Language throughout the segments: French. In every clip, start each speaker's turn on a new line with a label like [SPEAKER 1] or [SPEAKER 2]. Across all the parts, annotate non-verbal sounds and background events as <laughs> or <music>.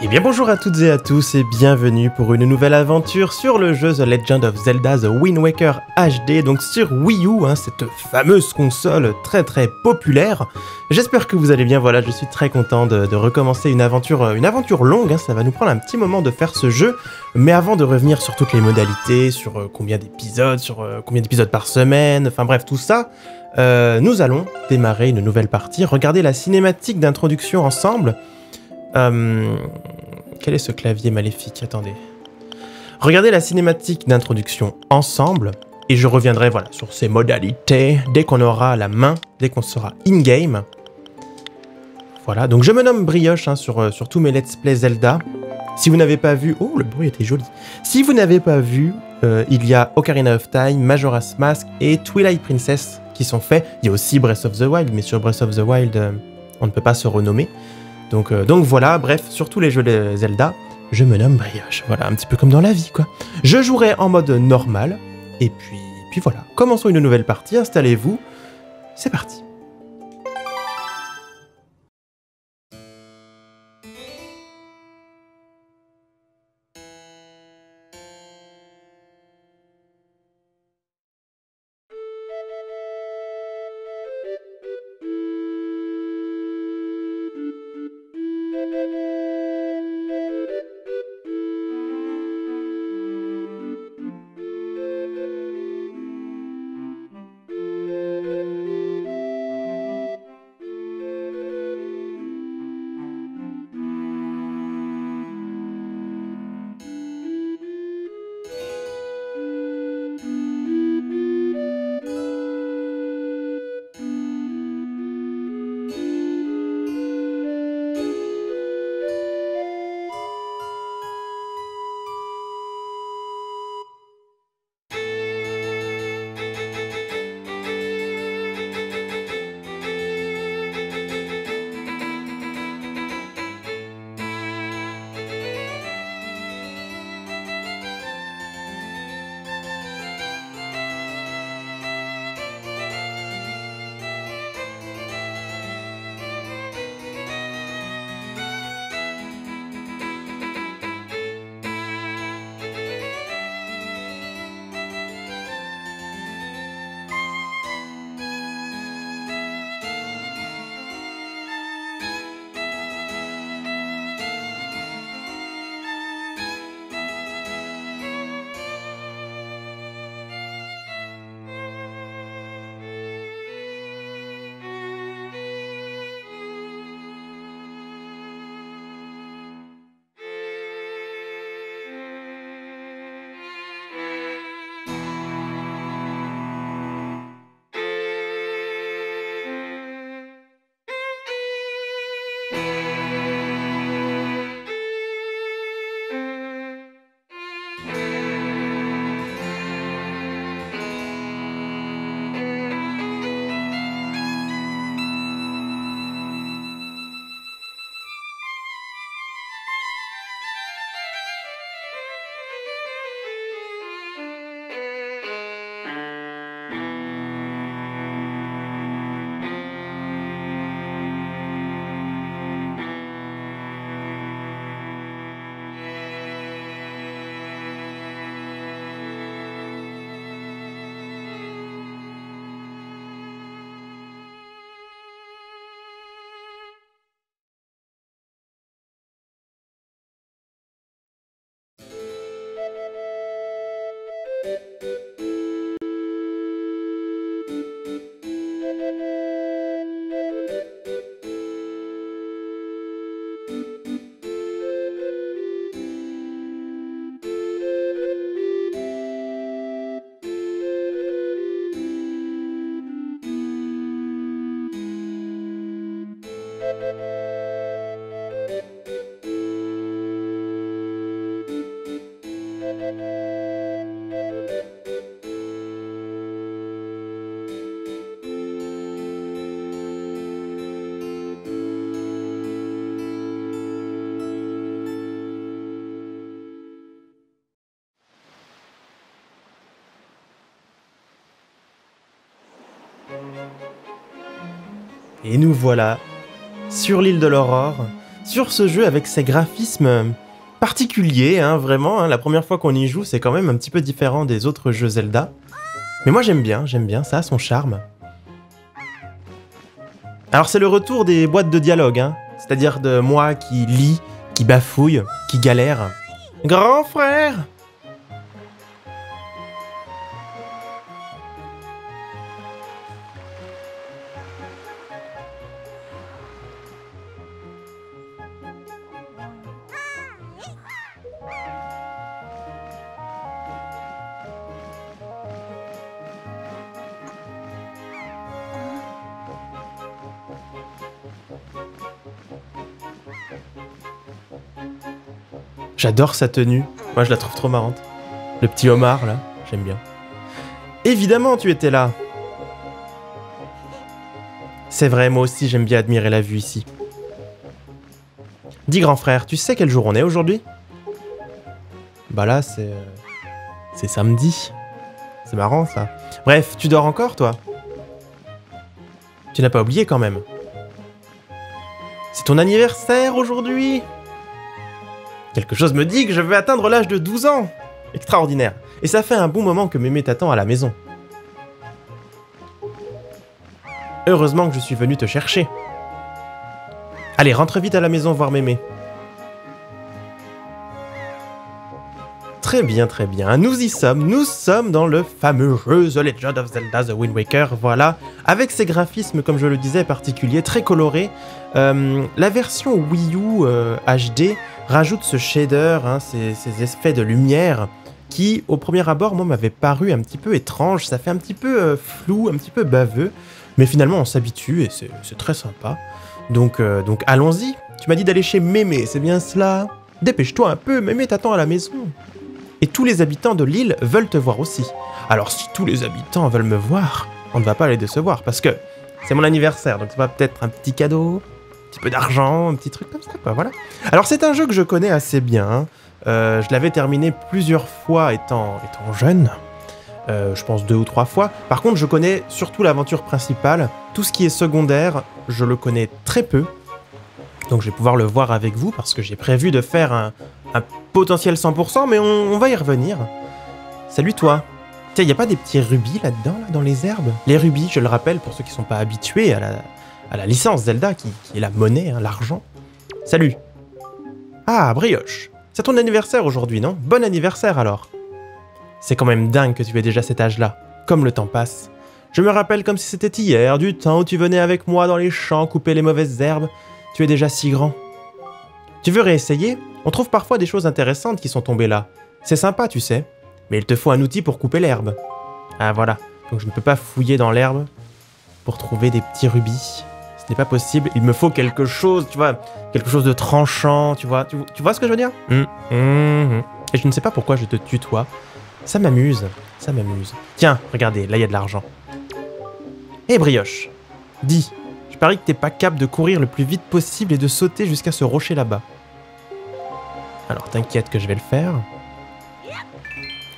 [SPEAKER 1] Eh bien bonjour à toutes et à tous et bienvenue pour une nouvelle aventure sur le jeu The Legend of Zelda The Wind Waker HD, donc sur Wii U, hein, cette fameuse console très très populaire. J'espère que vous allez bien, voilà, je suis très content de, recommencer une aventure, une aventure longue, hein, ça va nous prendre un petit moment de faire ce jeu, mais avant de revenir sur toutes les modalités, sur euh, combien d'épisodes, sur euh, combien d'épisodes par semaine, enfin bref tout ça, euh, nous allons démarrer une nouvelle partie, regarder la cinématique d'introduction ensemble. Euh, quel est ce clavier maléfique? Attendez. Regardez la cinématique d'introduction ensemble et je reviendrai sur ces modalités dès qu'on aura la main, dès qu'on sera in-game. Voilà, donc je me nomme Brioche hein, sur, euh, sur tous mes Let's Play Zelda. Si vous n'avez pas vu... Oh, le bruit était joli. Si vous n'avez pas vu, euh, il y a Ocarina of Time, Majora's Mask et Twilight Princess qui sont faits. Il y a aussi Breath of the Wild, mais sur Breath of the Wild, on ne peut pas se renommer. Donc, euh, donc voilà, bref, sur tous les jeux de Zelda, je me nomme Brioche. Voilà, un petit peu comme dans la vie, quoi. Je jouerai en mode normal, et puis voilà. Commençons une nouvelle partie, installez-vous, c'est parti. Et nous voilà sur l'île de l'aurore, sur ce jeu avec ses graphismes particuliers, hein, vraiment. Hein. La première fois qu'on y joue, c'est quand même un petit peu différent des autres jeux Zelda. Mais moi j'aime bien, j'aime bien, ça son charme. Alors c'est le retour des boîtes de dialogue, hein. c'est-à-dire de moi qui lis, qui bafouille, qui galère. Grand frère J'adore sa tenue. Moi, je la trouve trop marrante. Le petit homard, là, j'aime bien. Évidemment, tu étais là. C'est vrai, moi aussi, j'aime bien admirer la vue ici. Dis, grand frère, tu sais quel jour on est aujourd'hui? Bah là, c'est... Euh, c'est samedi. C'est marrant, ça. Bref, tu dors encore, toi? Tu n'as pas oublié, quand même? C'est ton anniversaire aujourd'hui? Quelque chose me dit que je vais atteindre l'âge de 12 ans Extraordinaire Et ça fait un bon moment que mémé t'attend à la maison. Heureusement que je suis venu te chercher. Allez, rentre vite à la maison voir mémé. Très bien, très bien. Nous y sommes. Nous sommes dans le fameux jeu The Legend of Zelda The Wind Waker. Voilà. Avec ses graphismes, comme je le disais, particuliers, très colorés. Euh, la version Wii U HD euh, rajoute ce shader, hein, ces, effets de lumière qui, au premier abord, moi, m'avait paru un petit peu étrange. Ça fait un petit peu euh, flou, un petit peu baveux. Mais finalement, on s'habitue et c'est très sympa. Donc, donc allons-y. Tu m'as dit d'aller chez Mémé, c'est bien cela? Dépêche-toi un peu, Mémé t'attend à la maison. Et tous les habitants de l'île veulent te voir aussi. Alors si tous les habitants veulent me voir, on ne va pas les décevoir parce que c'est mon anniversaire, donc ça va peut-être un petit cadeau, un petit peu d'argent, un petit truc comme ça, quoi, voilà. Alors c'est un jeu que je connais assez bien. Euh, je l'avais terminé plusieurs fois étant, étant jeune. Euh, je pense deux ou trois fois. Par contre, je connais surtout l'aventure principale. Tout ce qui est secondaire, je le connais très peu. Donc je vais pouvoir le voir avec vous parce que j'ai prévu de faire un, potentiel 100%, mais on, va y revenir. Salut toi Tiens, il a pas des petits rubis là-dedans, là, dans les herbes? Les rubis, je le rappelle, pour ceux qui sont pas habitués à la, licence Zelda, qui, est la monnaie, hein, l'argent. Salut Ah, Brioche C'est ton anniversaire aujourd'hui, non? Bon anniversaire alors C'est quand même dingue que tu aies déjà cet âge-là. Comme le temps passe. Je me rappelle comme si c'était hier, du temps où tu venais avec moi dans les champs couper les mauvaises herbes. Tu es déjà si grand. Tu veux réessayer? On trouve parfois des choses intéressantes qui sont tombées là. C'est sympa, tu sais. Mais il te faut un outil pour couper l'herbe. Ah voilà. Donc je ne peux pas fouiller dans l'herbe pour trouver des petits rubis n'est pas possible. Il me faut quelque chose, tu vois, quelque chose de tranchant, tu vois. Tu, vois ce que je veux dire? Hum, hum, hum. Et je ne sais pas pourquoi je te tutoie. Ça m'amuse, ça m'amuse. Tiens, regardez, là il y a de l'argent. Hé eh, Brioche, dis, je parie que t'es pas capable de courir le plus vite possible et de sauter jusqu'à ce rocher là-bas. Alors t'inquiète que je vais le faire.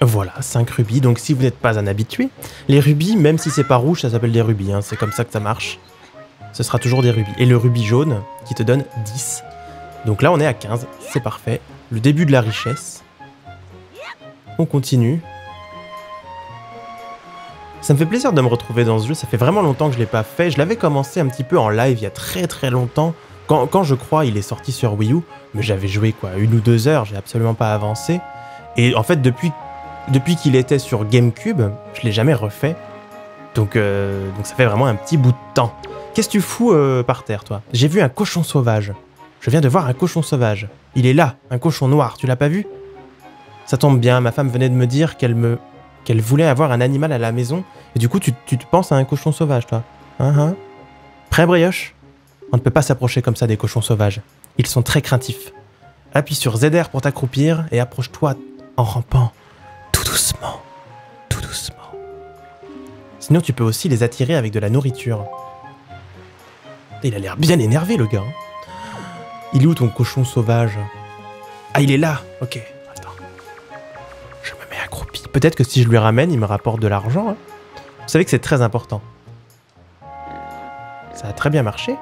[SPEAKER 1] Voilà, 5 rubis. Donc si vous n'êtes pas un habitué, les rubis, même si c'est pas rouge, ça s'appelle des rubis. Hein. C'est comme ça que ça marche ce sera toujours des rubis. Et le rubis jaune qui te donne 10. Donc là, on est à 15, c'est parfait. Le début de la richesse. On continue. Ça me fait plaisir de me retrouver dans ce jeu, ça fait vraiment longtemps que je l'ai pas fait. Je l'avais commencé un petit peu en live il y a très très longtemps. Quand, je crois il est sorti sur Wii U, mais j'avais joué quoi, une ou deux heures, j'ai absolument pas avancé. Et en fait, depuis, depuis qu'il était sur GameCube, je l'ai jamais refait. Donc, euh, ça fait vraiment un petit bout de temps. Qu'est-ce que tu fous euh, par terre, toi? J'ai vu un cochon sauvage. Je viens de voir un cochon sauvage. Il est là, un cochon noir, tu l'as pas vu? Ça tombe bien, ma femme venait de me dire qu'elle me... qu'elle voulait avoir un animal à la maison, et du coup tu, te penses à un cochon sauvage, toi Hein, hein Prêt, brioche On ne peut pas s'approcher comme ça des cochons sauvages. Ils sont très craintifs. Appuie sur ZR pour t'accroupir et approche-toi en rampant, tout doucement, tout doucement. Sinon tu peux aussi les attirer avec de la nourriture. Il a l'air bien énervé, le gars. Il est où ton cochon sauvage? Ah, il est là Ok, Je. Peut-être que si je lui ramène, il me rapporte de l'argent. Hein. Vous savez que c'est très important. Ça a très bien marché.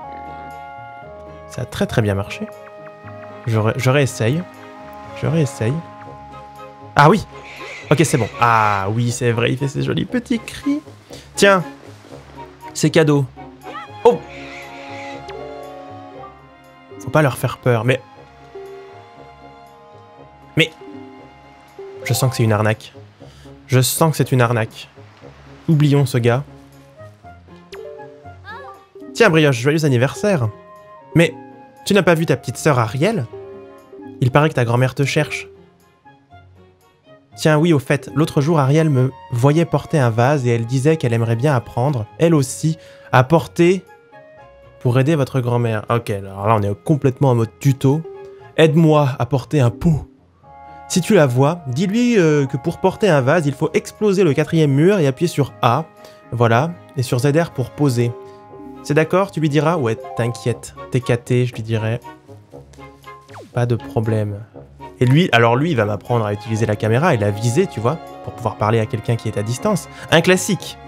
[SPEAKER 1] Ça a très très bien marché. Je, réessaye. Je réessaye. Ah oui Ok, c'est bon. Ah oui, c'est vrai, il fait ses jolis petits cris. Tiens, c'est cadeau. Oh Faut pas leur faire peur, mais... Mais... Je sens que c'est une arnaque. Je sens que c'est une arnaque. Oublions ce gars. Tiens, Brioche, joyeux anniversaire. Mais tu n'as pas vu ta petite sœur Ariel? Il paraît que ta grand-mère te cherche. Tiens, oui, au fait, l'autre jour, Ariel me voyait porter un vase et elle disait qu'elle aimerait bien apprendre, elle aussi, à porter pour aider votre grand-mère. Ok, alors là, on est complètement en mode tuto. Aide-moi à porter un pot. Si tu la vois, dis-lui euh, que pour porter un vase, il faut exploser le quatrième mur et appuyer sur A. Voilà, et sur ZR pour poser. C'est d'accord? Tu lui diras? Ouais, t'inquiète, t'es caté, je lui dirai. Pas de problème. Et lui, alors lui, il va m'apprendre à utiliser la caméra et la viser, tu vois, pour pouvoir parler à quelqu'un qui est à distance. Un classique.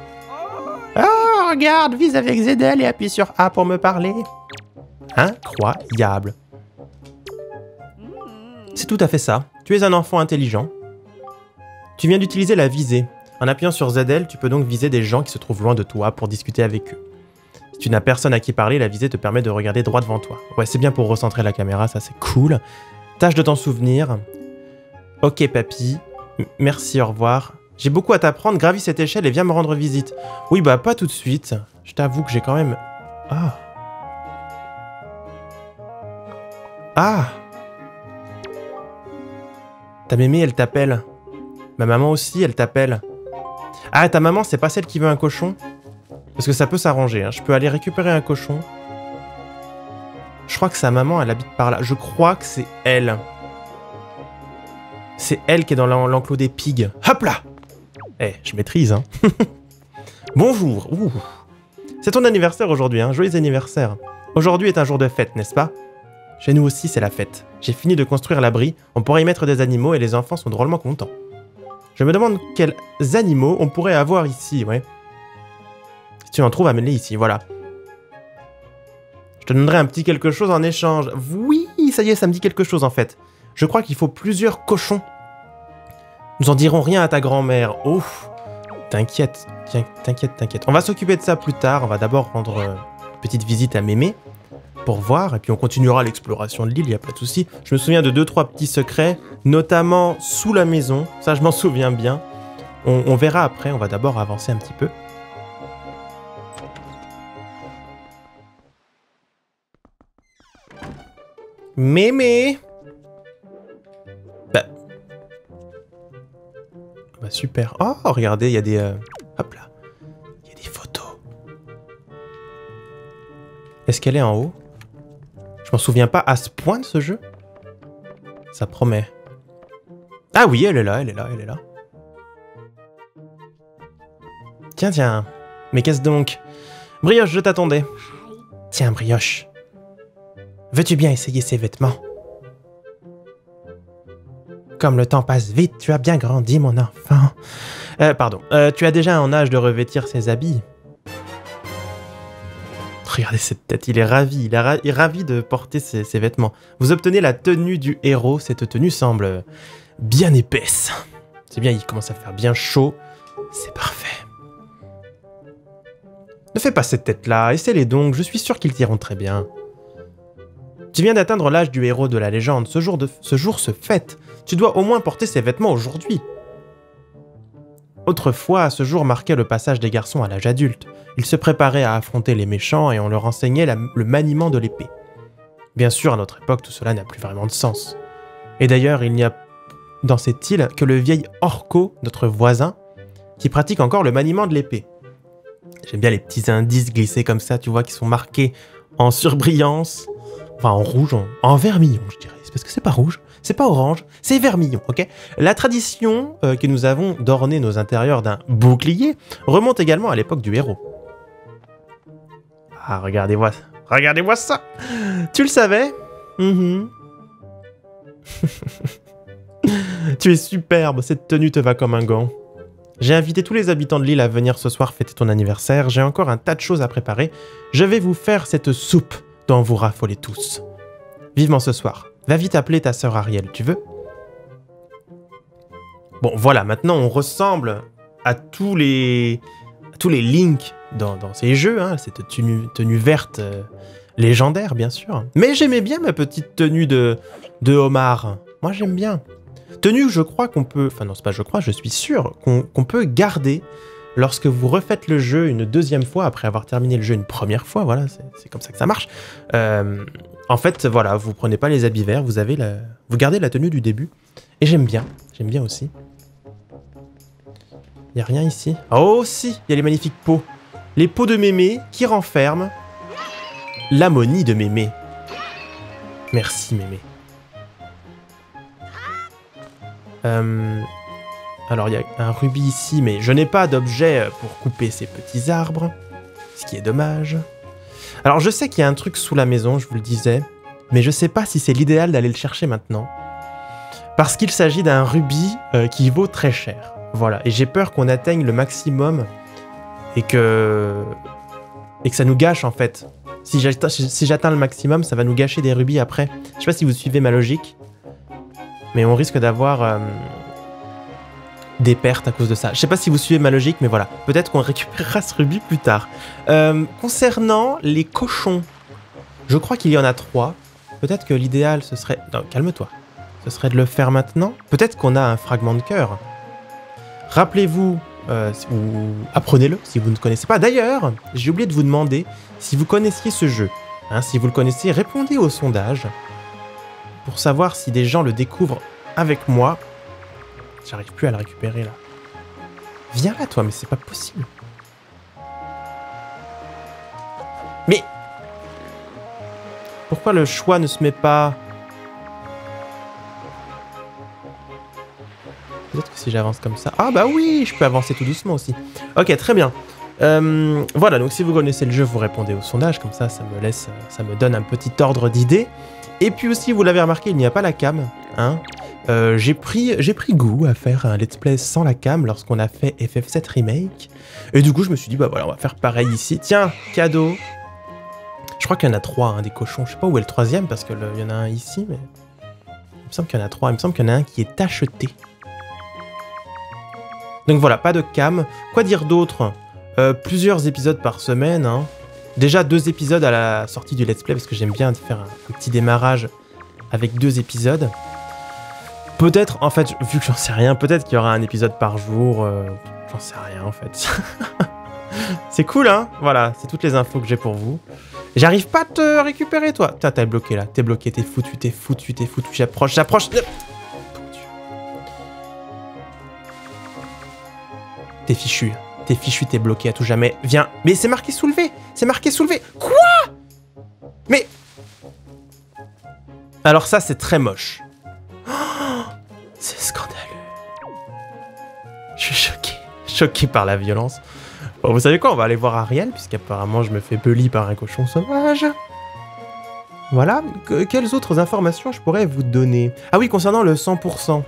[SPEAKER 1] Oh, regarde, vise avec ZL et appuie sur A pour me parler. Incroyable. C'est tout à fait ça. Tu es un enfant intelligent. Tu viens d'utiliser la visée. En appuyant sur ZL, tu peux donc viser des gens qui se trouvent loin de toi pour discuter avec eux. Si tu n'as personne à qui parler, la visée te permet de regarder droit devant toi. Ouais, c'est bien pour recentrer la caméra, ça c'est cool. Tâche de t'en souvenir. Ok papy, merci, au revoir. J'ai beaucoup à t'apprendre, gravis cette échelle et viens me rendre visite. Oui bah pas tout de suite. Je t'avoue que j'ai quand même... Ah Ah ta mémé, elle t'appelle. Ma maman aussi, elle t'appelle. Ah, ta maman, c'est pas celle qui veut un cochon? Parce que ça peut s'arranger. Hein. Je peux aller récupérer un cochon. Je crois que sa maman, elle habite par là. Je crois que c'est elle. C'est elle qui est dans l'enclos des pigs. Hop là Eh, je maîtrise, hein. <laughs> Bonjour. C'est ton anniversaire aujourd'hui, hein. Joyeux anniversaire. Aujourd'hui est un jour de fête, n'est-ce pas? Chez nous aussi, c'est la fête. J'ai fini de construire l'abri, on pourrait y mettre des animaux et les enfants sont drôlement contents. Je me demande quels animaux on pourrait avoir ici, ouais. Si tu en trouves, amène-les ici, voilà. Je te donnerai un petit quelque chose en échange. Oui, ça y est, ça me dit quelque chose en fait. Je crois qu'il faut plusieurs cochons. Nous en dirons rien à ta grand-mère. Ouf. T'inquiète, t'inquiète, t'inquiète. On va s'occuper de ça plus tard. On va d'abord rendre euh, une petite visite à Mémé voir, et puis on continuera l'exploration de l'île, il n'y a pas de souci. Je me souviens de deux trois petits secrets, notamment sous la maison, ça je m'en souviens bien. On, verra après, on va d'abord avancer un petit peu. Mémé bah. bah super. Oh, regardez, il y a des... Euh, hop là. Il y a des photos. Est-ce qu'elle est en haut? Je m'en souviens pas à ce point de ce jeu. Ça promet. Ah oui, elle est là, elle est là, elle est là. Tiens, tiens. Mais qu'est-ce donc? Brioche, je t'attendais. Tiens, Brioche. Veux-tu bien essayer ces vêtements? Comme le temps passe vite, tu as bien grandi, mon enfant. Euh, pardon. Euh, tu as déjà en âge de revêtir ces habits. Regardez cette tête, il est ravi, il est, ravi de porter ses, vêtements. Vous obtenez la tenue du héros, cette tenue semble bien épaisse. C'est bien, il commence à faire bien chaud, c'est parfait. Ne fais pas cette tête-là, essaie-les donc, je suis sûr qu'ils t'iront très bien. Tu viens d'atteindre l'âge du héros de la légende, ce jour, de, ce jour se fête. Tu dois au moins porter ces vêtements aujourd'hui. Autrefois, ce jour marquait le passage des garçons à l'âge adulte. Ils se préparaient à affronter les méchants et on leur enseignait le maniement de l'épée. Bien sûr, à notre époque, tout cela n'a plus vraiment de sens. Et d'ailleurs, il n'y a dans cette île que le vieil Orko, notre voisin, qui pratique encore le maniement de l'épée. J'aime bien les petits indices glissés comme ça, tu vois, qui sont marqués en surbrillance, enfin en rouge, en, vermillon, je dirais. C'est parce que c'est pas rouge, c'est pas orange, c'est vermillon, ok? La tradition euh, que nous avons d'orner nos intérieurs d'un bouclier remonte également à l'époque du héros. Ah, regardez-moi Regardez-moi ça Tu le savais? Mhm. <laughs> Tu es superbe, cette tenue te va comme un gant. J'ai invité tous les habitants de l'île à venir ce soir fêter ton anniversaire, j'ai encore un tas de choses à préparer. Je vais vous faire cette soupe dont vous raffolez tous. Vivement ce soir. Va vite appeler ta sœur Ariel, tu veux? Bon, voilà, maintenant on ressemble à tous les, tous les Link dans, ces jeux, hein, cette tenue, verte euh, légendaire, bien sûr. Mais j'aimais bien ma petite tenue de, de homard. Moi, j'aime bien. Tenue, je crois qu'on peut... Enfin non, c'est pas je crois, je suis sûr qu'on peut garder lorsque vous refaites le jeu une deuxième fois, après avoir terminé le jeu une première fois, voilà, c'est comme ça que ça marche. Euh, en fait, voilà, vous prenez pas les habits verts, vous avez la... Vous gardez la tenue du début. Et j'aime bien, j'aime bien aussi. Y a rien ici Oh si, il y a les magnifiques pots. Les pots de mémé qui renferment l'ammonie de mémé. Merci mémé. Euh, alors il y a un rubis ici, mais je n'ai pas d'objet pour couper ces petits arbres, ce qui est dommage. Alors je sais qu'il y a un truc sous la maison, je vous le disais, mais je sais pas si c'est l'idéal d'aller le chercher maintenant. Parce qu'il s'agit d'un rubis euh, qui vaut très cher. Voilà, et j'ai peur qu'on atteigne le maximum et que et que ça nous gâche en fait. Si j'atteins le maximum, ça va nous gâcher des rubis après. Je sais pas si vous suivez ma logique, mais on risque d'avoir euh, des pertes à cause de ça. Je sais pas si vous suivez ma logique, mais voilà. Peut-être qu'on récupérera ce rubis plus tard. Euh, concernant les cochons, je crois qu'il y en a trois. Peut-être que l'idéal, ce serait... Non, calme-toi. Ce serait de le faire maintenant. Peut-être qu'on a un fragment de cœur. Rappelez-vous, euh, ou apprenez-le si vous ne connaissez pas. D'ailleurs, j'ai oublié de vous demander si vous connaissiez ce jeu. Hein, si vous le connaissez, répondez au sondage pour savoir si des gens le découvrent avec moi. J'arrive plus à le récupérer là. Viens là toi, mais c'est pas possible. Mais pourquoi le choix ne se met pas? Peut-être que si j'avance comme ça... Ah bah oui, je peux avancer tout doucement aussi. Ok, très bien. Euh, voilà, donc si vous connaissez le jeu, vous répondez au sondage, comme ça, ça me laisse, ça me donne un petit ordre d'idée. Et puis aussi, vous l'avez remarqué, il n'y a pas la cam. Hein euh, j'ai pris, goût à faire un let's play sans la cam lorsqu'on a fait FF7 Remake. Et du coup, je me suis dit, bah voilà, on va faire pareil ici. Tiens, cadeau. Je crois qu'il y en a trois, hein, des cochons. Je sais pas où est le troisième, parce qu'il y en a un ici, mais... Il me semble qu'il y en a trois. Il me semble qu'il y en a un qui est acheté. Donc voilà, pas de cam. Quoi dire d'autre? Euh, Plusieurs épisodes par semaine, hein. Déjà deux épisodes à la sortie du let's play parce que j'aime bien faire un, petit démarrage avec deux épisodes. Peut-être, en fait, vu que j'en sais rien, peut-être qu'il y aura un épisode par jour. Euh, j'en sais rien en fait. <laughs> c'est cool, hein? Voilà, c'est toutes les infos que j'ai pour vous. J'arrive pas à te récupérer, toi. Putain, t'es bloqué là. T'es bloqué, t'es foutu, t'es foutu, t'es foutu. J'approche, j'approche. T'es fichu. T'es fichu, t'es bloqué à tout jamais. Viens. Mais c'est marqué soulevé. C'est marqué soulevé. Quoi? Mais... Alors ça, c'est très moche. C'est scandaleux. Je suis choqué. Choqué par la violence. Bon, vous savez quoi On va aller voir Ariel, puisqu'apparemment je me fais bully par un cochon sauvage. Voilà. quelles autres informations je pourrais vous donner? Ah oui, concernant le 100%.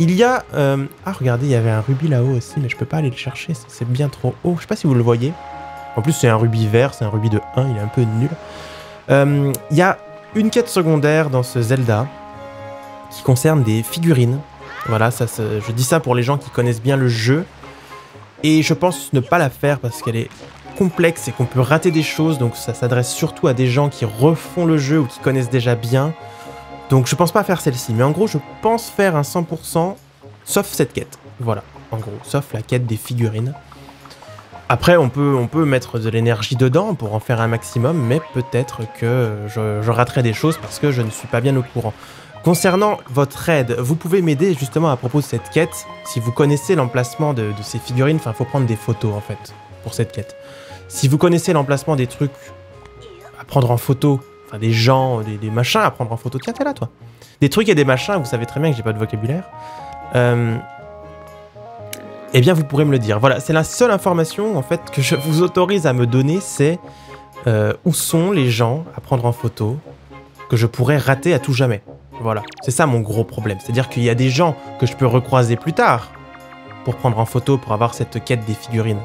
[SPEAKER 1] Il y a... Euh, ah, regardez, il y avait un rubis là-haut aussi, mais je peux pas aller le chercher, c'est bien trop haut. Je sais pas si vous le voyez. En plus, c'est un rubis vert, c'est un rubis de 1, il est un peu nul. Euh, il y a une quête secondaire dans ce Zelda qui concerne des figurines. Voilà, ça, je dis ça pour les gens qui connaissent bien le jeu. Et je pense ne pas la faire parce qu'elle est complexe et qu'on peut rater des choses, donc ça s'adresse surtout à des gens qui refont le jeu ou qui connaissent déjà bien. Donc je pense pas faire celle-ci, mais en gros je pense faire un 100% sauf cette quête. Voilà, en gros, sauf la quête des figurines. Après, on peut, on peut mettre de l'énergie dedans pour en faire un maximum, mais peut-être que je, raterai des choses parce que je ne suis pas bien au courant. Concernant votre aide, vous pouvez m'aider justement à propos de cette quête. Si vous connaissez l'emplacement de, ces figurines, enfin, faut prendre des photos en fait pour cette quête. Si vous connaissez l'emplacement des trucs à prendre en photo des gens, des, machins à prendre en photo. Tiens, t'es là, toi. Des trucs et des machins, vous savez très bien que j'ai pas de vocabulaire. Euh, eh bien, vous pourrez me le dire. Voilà, c'est la seule information, en fait, que je vous autorise à me donner, c'est euh, où sont les gens à prendre en photo que je pourrais rater à tout jamais. Voilà, c'est ça mon gros problème. C'est-à-dire qu'il y a des gens que je peux recroiser plus tard pour prendre en photo, pour avoir cette quête des figurines.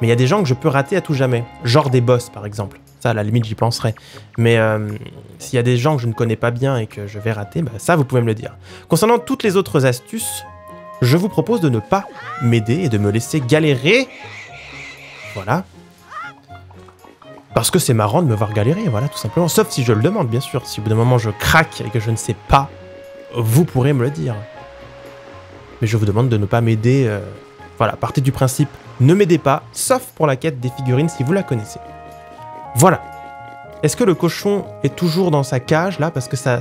[SPEAKER 1] Mais il y a des gens que je peux rater à tout jamais. Genre des boss, par exemple. Ça, à la limite, j'y penserai. Mais euh, s'il y a des gens que je ne connais pas bien et que je vais rater, bah, ça, vous pouvez me le dire. Concernant toutes les autres astuces, je vous propose de ne pas m'aider et de me laisser galérer. Voilà. Parce que c'est marrant de me voir galérer, voilà, tout simplement. Sauf si je le demande, bien sûr. Si au bout d'un moment je craque et que je ne sais pas, vous pourrez me le dire. Mais je vous demande de ne pas m'aider. Euh, voilà, partez du principe, ne m'aidez pas, sauf pour la quête des figurines si vous la connaissez. Voilà. Est-ce que le cochon est toujours dans sa cage, là Parce que ça.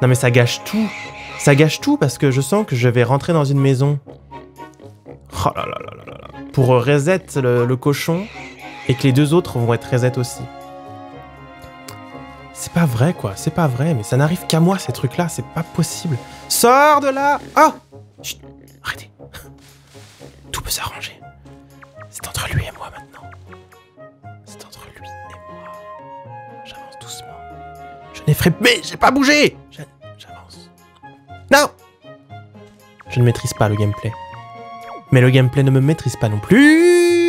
[SPEAKER 1] Non mais ça gâche tout. Ça gâche tout parce que je sens que je vais rentrer dans une maison. Oh là là là là là. Pour reset le cochon et que les deux autres vont être reset aussi. C'est pas vrai quoi, c'est pas vrai, mais ça n'arrive qu'à moi ces trucs-là, c'est pas possible. Sors de là Oh arrêtez. Tout peut s'arranger. C'est entre lui et moi maintenant. C'est entre lui et moi. J'avance doucement. Je n'effraie... Mais j'ai pas bougé J'avance. Non Je ne maîtrise pas le gameplay. Mais le gameplay ne me maîtrise pas non plus.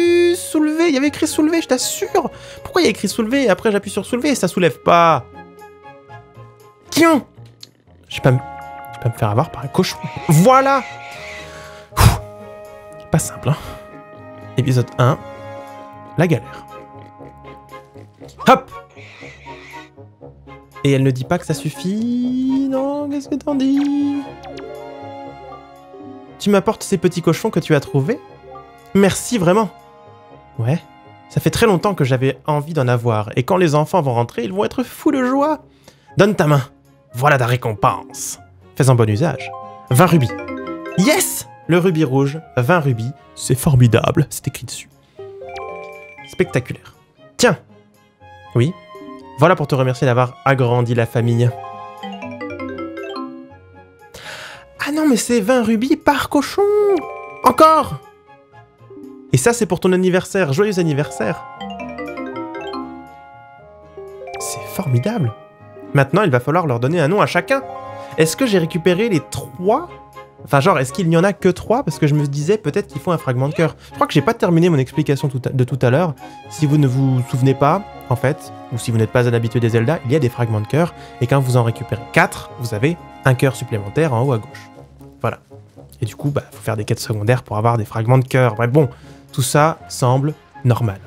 [SPEAKER 1] Il y avait écrit soulever, je t'assure. Pourquoi il y a écrit soulever et après j'appuie sur soulever et ça soulève pas Tiens Je vais pas me... Pas me faire avoir par un cochon. Voilà. Pas simple, hein. Épisode 1. La galère. Hop Et elle ne dit pas que ça suffit Non, qu'est-ce que t'en dis Tu m'apportes ces petits cochons que tu as trouvés? Merci vraiment. Ouais. Ça fait très longtemps que j'avais envie d'en avoir, et quand les enfants vont rentrer, ils vont être fous de joie. Donne ta main. Voilà ta récompense. Fais-en bon usage. 20 rubis. Yes Le rubis rouge, 20 rubis, c'est formidable, c'est écrit dessus. Spectaculaire. Tiens Oui Voilà pour te remercier d'avoir agrandi la famille. Ah non, mais c'est 20 rubis par cochon Encore Et ça, c'est pour ton anniversaire. Joyeux anniversaire C'est formidable Maintenant, il va falloir leur donner un nom à chacun. Est-ce que j'ai récupéré les trois? Enfin, genre, est-ce qu'il n'y en a que trois? Parce que je me disais peut-être qu'il faut un fragment de cœur. Je crois que j'ai pas terminé mon explication de tout à l'heure. Si vous ne vous souvenez pas, en fait, ou si vous n'êtes pas un habitué des Zelda, il y a des fragments de cœur. Et quand vous en récupérez quatre, vous avez un cœur supplémentaire en haut à gauche. Voilà. Et du coup, bah, faut faire des quêtes secondaires pour avoir des fragments de cœur. Bref, bon, tout ça semble normal.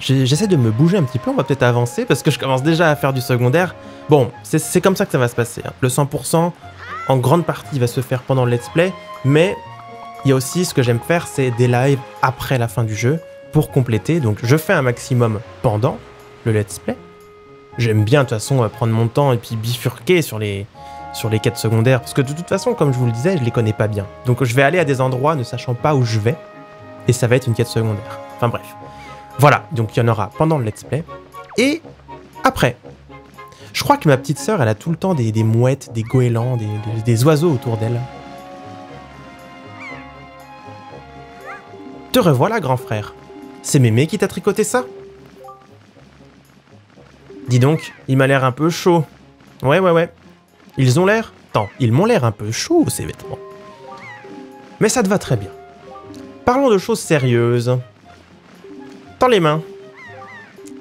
[SPEAKER 1] J'essaie de me bouger un petit peu, on va peut-être avancer parce que je commence déjà à faire du secondaire. Bon, c'est- c'est comme ça que ça va se passer. hein. Le 100%, en grande partie, va se faire pendant le let's play, mais il y a aussi ce que j'aime faire, c'est des lives après la fin du jeu pour compléter. Donc je fais un maximum pendant le let's play. J'aime bien de toute façon euh, prendre mon temps et puis bifurquer sur les, sur les quêtes secondaires parce que de toute façon, comme je vous le disais, je les connais pas bien. Donc je vais aller à des endroits ne sachant pas où je vais et ça va être une quête secondaire. Enfin bref. Voilà, donc il y en aura pendant le let's play et après. Je crois que ma petite sœur, elle a tout le temps des, mouettes, des goélands, des, oiseaux autour d'elle. Te revoilà, grand frère. C'est Mémé qui t'a tricoté ça? Dis donc, il m'a l'air un peu chaud. Ouais, ouais, ouais. Ils ont l'air... Attends, ils m'ont l'air un peu chauds, ces vêtements. Mais ça te va très bien. Parlons de choses sérieuses. Tends les mains.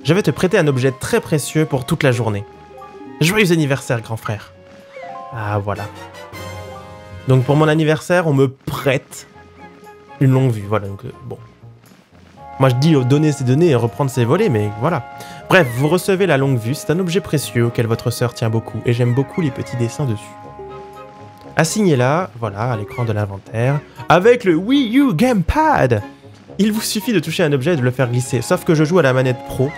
[SPEAKER 1] Je vais te prêter un objet très précieux pour toute la journée. Joyeux anniversaire, grand frère. Ah, voilà. Donc pour mon anniversaire, on me prête une longue vue. Voilà, donc euh, bon. Moi je dis donner c'est donner et reprendre c'est voler, mais voilà. Bref, vous recevez la longue vue, c'est un objet précieux auquel votre sœur tient beaucoup, et j'aime beaucoup les petits dessins dessus. Assignez-la, voilà, à l'écran de l'inventaire, avec le Wii U Gamepad Il vous suffit de toucher un objet et de le faire glisser, sauf que je joue à la manette pro,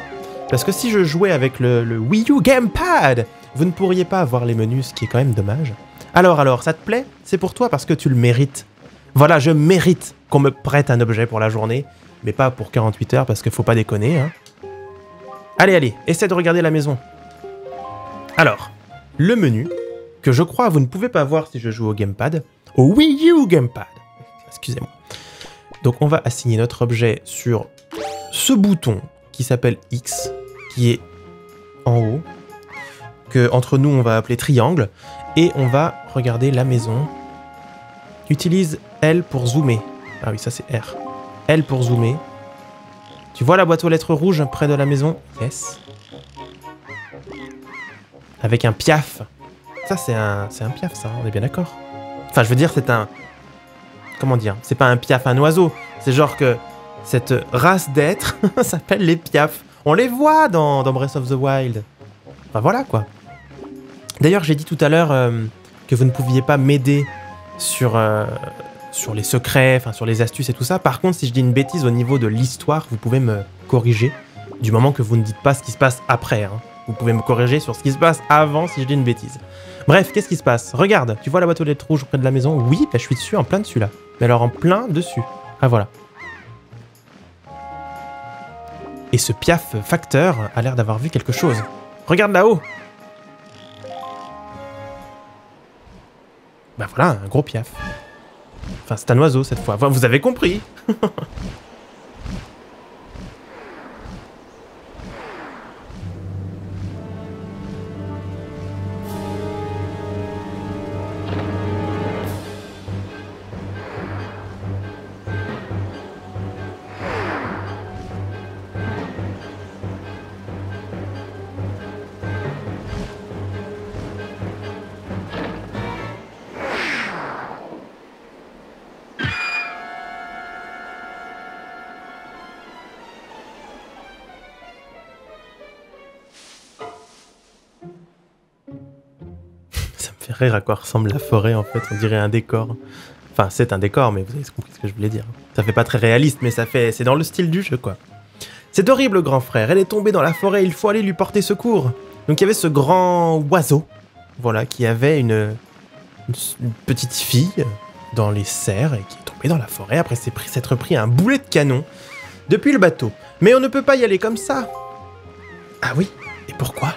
[SPEAKER 1] parce que si je jouais avec le, Wii U Gamepad, vous ne pourriez pas voir les menus, ce qui est quand même dommage. Alors, alors, ça te plaît? C'est pour toi parce que tu le mérites. Voilà, je mérite qu'on me prête un objet pour la journée, mais pas pour 48 heures parce qu'il faut pas déconner. Hein. Allez, allez, essaie de regarder la maison. Alors, le menu, que je crois vous ne pouvez pas voir si je joue au gamepad, au Wii U Gamepad. Excusez-moi. Donc on va assigner notre objet sur ce bouton qui s'appelle X, qui est en haut, que entre nous on va appeler triangle, et on va regarder la maison. Utilise L pour zoomer. Ah oui, ça c'est R. L pour zoomer. Tu vois la boîte aux lettres rouges près de la maison? Yes. Avec un piaf. Ça, c'est un, un piaf, ça, on est bien d'accord. Enfin, je veux dire, c'est un... Comment dire C'est pas un piaf, un oiseau. C'est genre que cette race d'êtres <laughs> s'appelle les piafs. On les voit dans, dans, Breath of the Wild. Enfin, voilà, quoi. D'ailleurs, j'ai dit tout à l'heure euh, que vous ne pouviez pas m'aider sur, euh, sur les secrets, enfin sur les astuces et tout ça. Par contre, si je dis une bêtise au niveau de l'histoire, vous pouvez me corriger du moment que vous ne dites pas ce qui se passe après. Hein. Vous pouvez me corriger sur ce qui se passe avant si je dis une bêtise. Bref, qu'est-ce qui se passe? Regarde, tu vois la boîte aux lettres rouges près de la maison? Oui, bah, je suis dessus, en plein dessus là. Mais alors en plein dessus. Ah voilà. Et ce piaf facteur a l'air d'avoir vu quelque chose. Regarde là-haut Bah voilà, un gros piaf. Enfin, c'est un oiseau cette fois. vous avez compris <laughs> rire à quoi ressemble la forêt en fait, on dirait un décor. Enfin, c'est un décor, mais vous avez compris ce que je voulais dire. Ça fait pas très réaliste, mais ça fait, c'est dans le style du jeu quoi. C'est horrible, grand frère. Elle est tombée dans la forêt. Il faut aller lui porter secours. Donc il y avait ce grand oiseau, voilà, qui avait une, une petite fille dans les serres et qui est tombée dans la forêt après s'être pris un boulet de canon depuis le bateau. Mais on ne peut pas y aller comme ça. Ah oui Et pourquoi?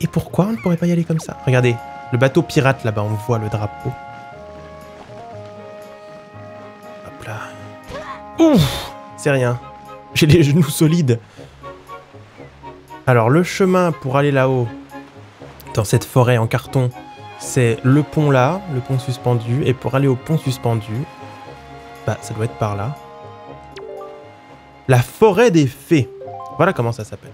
[SPEAKER 1] Et pourquoi on ne pourrait pas y aller comme ça? Regardez, le bateau pirate là-bas, on voit le drapeau. Hop là. Ouf C'est rien. J'ai les genoux solides. Alors le chemin pour aller là-haut, dans cette forêt en carton, c'est le pont là, le pont suspendu. Et pour aller au pont suspendu, bah ça doit être par là. La forêt des fées. Voilà comment ça s'appelle.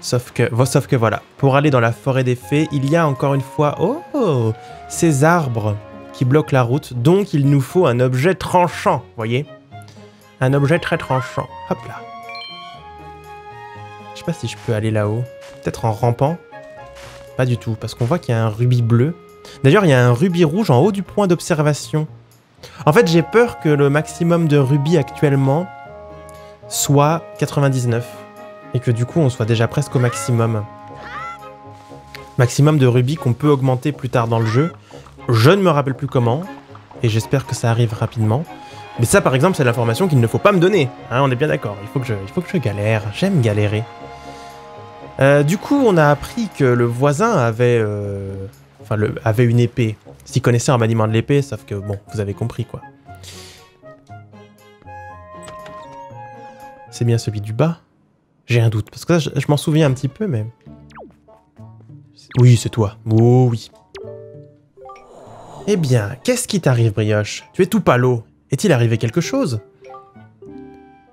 [SPEAKER 1] Sauf que, sauf voilà, pour aller dans la forêt des fées, il y a encore une fois, oh, ces arbres qui bloquent la route, donc il nous faut un objet tranchant, voyez Un objet très tranchant. Hop là. Je sais pas si je peux aller là-haut. Peut-être en rampant Pas du tout, parce qu'on voit qu'il y a un rubis bleu. D'ailleurs, il y a un rubis rouge en haut du point d'observation. En fait, j'ai peur que le maximum de rubis actuellement soit 99 et que du coup on soit déjà presque au maximum. Maximum de rubis qu'on peut augmenter plus tard dans le jeu. Je ne me rappelle plus comment, et j'espère que ça arrive rapidement. Mais ça par exemple c'est l'information qu'il ne faut pas me donner, hein, on est bien d'accord, il, faut que je, il faut que je galère, j'aime galérer. Euh, du coup on a appris que le voisin avait, euh, avait une épée, s'il connaissait un maniement de l'épée, sauf que bon, vous avez compris quoi. C'est bien celui du bas j'ai un doute, parce que je, m'en souviens un petit peu, mais... Oui, c'est toi. Oh oui. Eh bien, qu'est-ce qui t'arrive, Brioche? Tu es tout palo. Est-il arrivé quelque chose?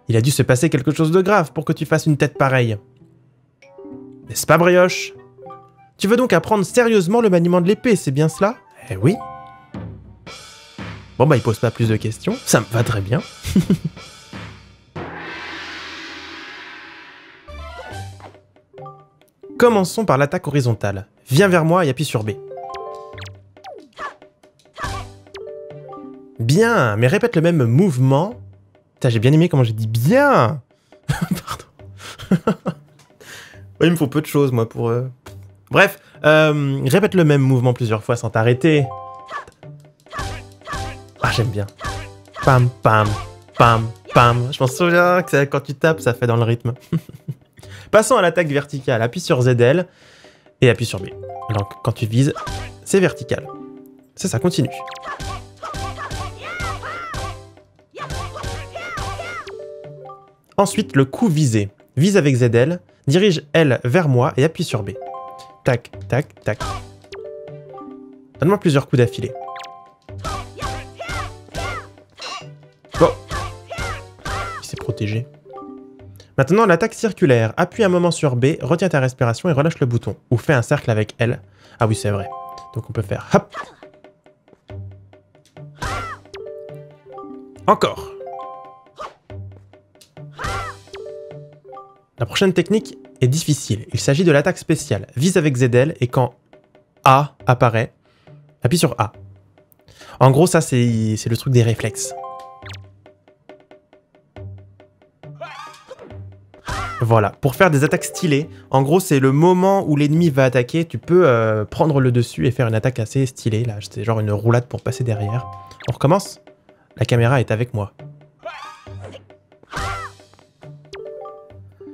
[SPEAKER 1] Il a dû se passer quelque chose de grave pour que tu fasses une tête pareille. N'est-ce pas, Brioche? Tu veux donc apprendre sérieusement le maniement de l'épée, c'est bien cela? Eh oui. Bon bah il pose pas plus de questions, ça me va très bien. <laughs> Commençons par l'attaque horizontale. Viens vers moi et appuie sur B. Bien, mais répète le même mouvement. J'ai bien aimé comment j'ai dit bien <laughs> Pardon. il me faut peu de choses, moi, pour... Euh, bref, euh, répète le même mouvement plusieurs fois sans t'arrêter. Ah, j'aime bien. Pam, pam, pam, pam. Je m'en souviens que quand tu tapes, ça fait dans le rythme. <laughs> Passons à l'attaque verticale. Appuie sur ZL et appuie sur B. Alors quand tu vises, c'est vertical. C'est ça, continue. Ensuite, le coup visé. Vise avec ZL, dirige L vers moi et appuie sur B. Tac, tac, tac. Donne-moi plusieurs coups d'affilée. Bon. Il s'est protégé. Maintenant, l'attaque circulaire. Appuie un moment sur B, retiens ta respiration et relâche le bouton. Ou fais un cercle avec L. Ah oui, c'est vrai. Donc on peut faire hop. Encore. La prochaine technique est difficile. Il s'agit de l'attaque spéciale. Vise avec ZL et quand A apparaît, appuie sur A. En gros, ça, c'est le truc des réflexes. Voilà, pour faire des attaques stylées, en gros c'est le moment où l'ennemi va attaquer, tu peux euh, prendre le dessus et faire une attaque assez stylée, là c'est genre une roulade pour passer derrière. On recommence La caméra est avec moi.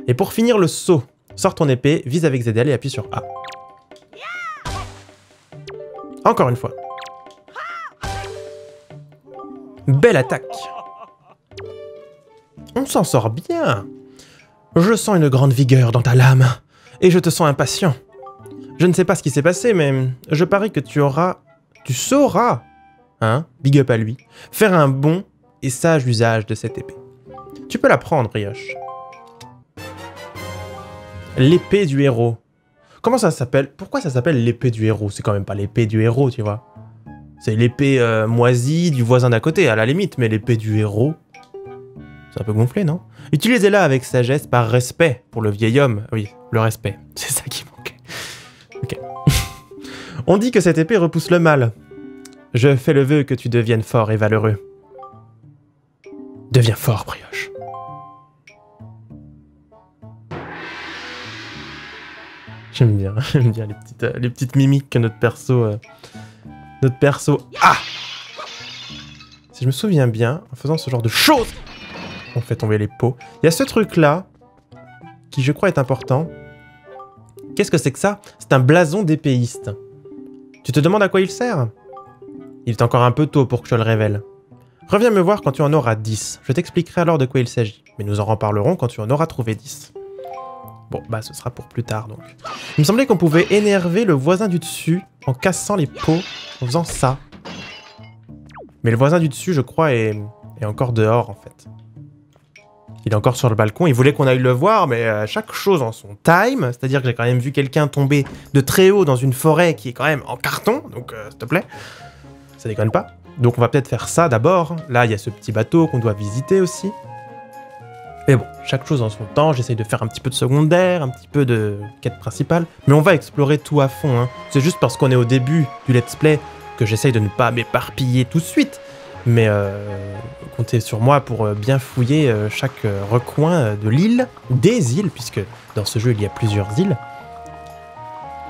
[SPEAKER 1] Et pour finir le saut, sors ton épée, vise avec ZL et appuie sur A. Encore une fois. Belle attaque On s'en sort bien je sens une grande vigueur dans ta lame, et je te sens impatient. Je ne sais pas ce qui s'est passé, mais je parie que tu auras... Tu sauras, hein, big up à lui, faire un bon et sage usage de cette épée. Tu peux la prendre, Rioche. L'épée du héros. Comment ça s'appelle? Pourquoi ça s'appelle l'épée du héros? C'est quand même pas l'épée du héros, tu vois. C'est l'épée euh, moisie du voisin d'à côté, à la limite, mais l'épée du héros... C'est un peu gonflé, non Utilisez-la avec sagesse par respect pour le vieil homme. Oui, le respect. <laughs> C'est ça qui manquait. Ok. <laughs> On dit que cette épée repousse le mal. Je fais le vœu que tu deviennes fort et valeureux. Deviens fort, Brioche. J'aime bien, <laughs> j'aime bien les petites, euh, les petites mimiques que notre perso... Euh, notre perso... Ah Si je me souviens bien, en faisant ce genre de choses, on fait tomber les pots. Il y a ce truc-là, qui je crois est important. Qu'est-ce que c'est que ça? C'est un blason d'épéiste. Tu te demandes à quoi il sert? Il est encore un peu tôt pour que je le révèle. Reviens me voir quand tu en auras 10. Je t'expliquerai alors de quoi il s'agit. Mais nous en reparlerons quand tu en auras trouvé 10. Bon, bah ce sera pour plus tard donc. Il me semblait qu'on pouvait énerver le voisin du dessus en cassant les pots, en faisant ça. Mais le voisin du dessus, je crois, est, est encore dehors en fait. Il est encore sur le balcon. Il voulait qu'on aille le voir, mais euh, chaque chose en son time. C'est-à-dire que j'ai quand même vu quelqu'un tomber de très haut dans une forêt qui est quand même en carton. Donc, euh, s'il te plaît, ça déconne pas. Donc, on va peut-être faire ça d'abord. Là, il y a ce petit bateau qu'on doit visiter aussi. Mais bon, chaque chose en son temps. J'essaye de faire un petit peu de secondaire, un petit peu de quête principale. Mais on va explorer tout à fond. Hein. C'est juste parce qu'on est au début du let's play que j'essaye de ne pas m'éparpiller tout de suite. Mais euh, comptez sur moi pour euh, bien fouiller euh, chaque recoin de l'île, des îles, puisque dans ce jeu il y a plusieurs îles.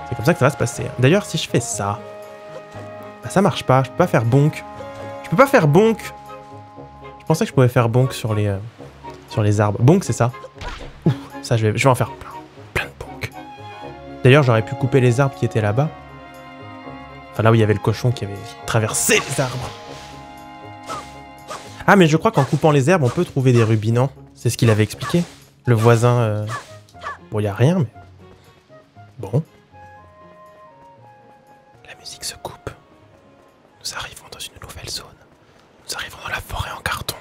[SPEAKER 1] C'est comme ça que ça va se passer. D'ailleurs, si je fais ça, bah, ça marche pas. Je peux pas faire bonk. Je peux pas faire bonk. Je pensais que je pouvais faire bonk sur les, sur les arbres. Bonk, c'est ça. Ouh, ça, je vais, je vais en faire plein. Plein de bonk. D'ailleurs, j'aurais pu couper les arbres qui étaient là-bas. Enfin, là où il y avait le cochon qui avait traversé les arbres. Ah, mais je crois qu'en coupant les herbes, on peut trouver des rubis, non? C'est ce qu'il avait expliqué. Le voisin... Euh, bon, il a rien, mais... Bon. La musique se coupe. Nous arrivons dans une nouvelle zone. Nous arrivons dans la forêt en carton.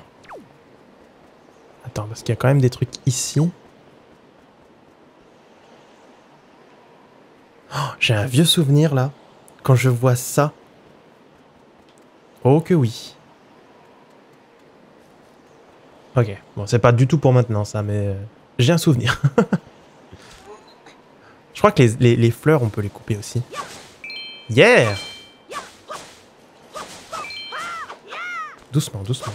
[SPEAKER 1] Attends, parce qu'il y a quand même des trucs ici. Oh, J'ai un vieux souvenir, là. Quand je vois ça. Oh que oui. Ok, bon, c'est pas du tout pour maintenant ça, mais euh, j'ai un souvenir. <laughs> Je crois que les, les, fleurs, on peut les couper aussi. Yeah Doucement, doucement.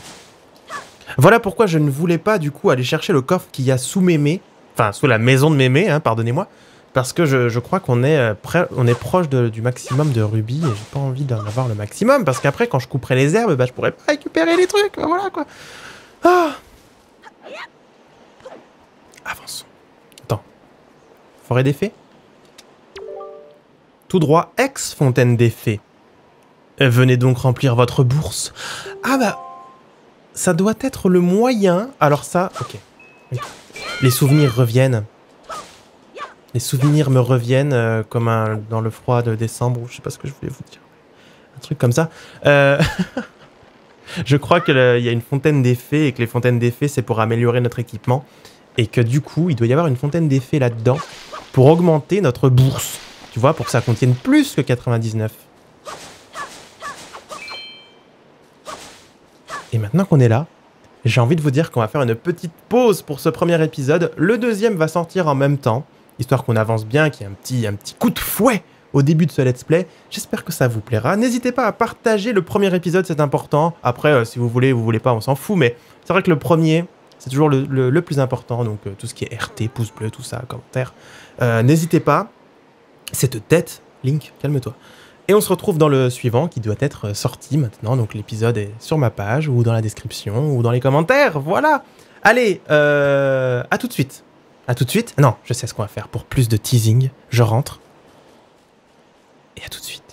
[SPEAKER 1] Voilà pourquoi je ne voulais pas du coup aller chercher le coffre qu'il y a sous Mémé. Enfin, sous la maison de Mémé, hein, pardonnez-moi. Parce que je, je, crois qu'on est, euh, est proche du maximum de rubis et j'ai pas envie d'en avoir le maximum. Parce qu'après, quand je couperai les herbes, bah, je pourrais pas récupérer les trucs. Voilà quoi. Ah Avançons. Attends. Forêt des fées? Tout droit, ex-fontaine des fées. Venez donc remplir votre bourse. Ah bah... Ça doit être le moyen... Alors ça... Ok. Les souvenirs reviennent. Les souvenirs me reviennent euh, comme un, dans le froid de décembre, ou je sais pas ce que je voulais vous dire. Un truc comme ça. Euh... <laughs> Je crois qu'il y a une fontaine d'effets et que les fontaines d'effets, c'est pour améliorer notre équipement. Et que du coup, il doit y avoir une fontaine d'effets là-dedans pour augmenter notre bourse. Tu vois, pour que ça contienne plus que 99. Et maintenant qu'on est là, j'ai envie de vous dire qu'on va faire une petite pause pour ce premier épisode. Le deuxième va sortir en même temps, histoire qu'on avance bien, qu'il y ait un petit, un petit coup de fouet au début de ce let's play. J'espère que ça vous plaira. N'hésitez pas à partager le premier épisode, c'est important. Après, euh, si vous voulez, vous voulez pas, on s'en fout. Mais c'est vrai que le premier, c'est toujours le, plus important. Donc euh, tout ce qui est RT, pouce bleu, tout ça, commentaire. Euh, n'hésitez pas. Cette tête, Link, calme-toi. Et on se retrouve dans le suivant qui doit être sorti maintenant. Donc l'épisode est sur ma page ou dans la description ou dans les commentaires. Voilà. Allez, euh, à tout de suite. À tout de suite. Non, je sais ce qu'on va faire. Pour plus de teasing, je rentre. Et à tout de suite.